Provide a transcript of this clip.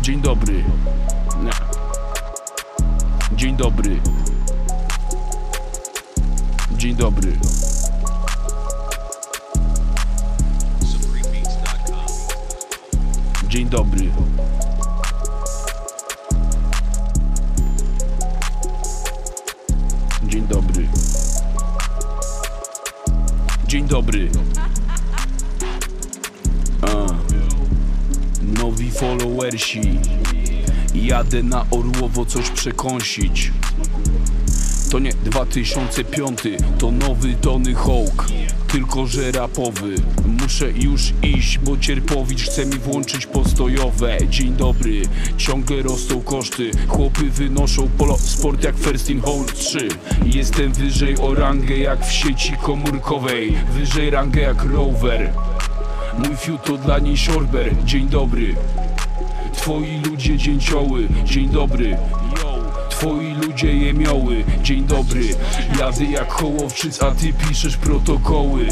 Dzień dobry. Dzień dobry. Dzień dobry. Dzień dobry. Dzień dobry. Dzień dobry. Followersi. Jadę na Orłowo coś przekąsić. To nie 2005, to nowy Tony Hawk Tylko, że rapowy. Muszę już iść, bo Cierpowicz chce mi włączyć postojowe. Dzień dobry, ciągle rosną koszty. Chłopy wynoszą polo sport jak First in Hole 3 Jestem wyżej o rangę jak w sieci komórkowej Wyżej rangę jak rower Mój fiut to dla niej szorber Dzień dobry. Twoi ludzie dzięcioły. Dzień dobry. Twoi ludzie jemioły. Dzień dobry. Jadę jak Hołowczyc, a ty piszesz protokoły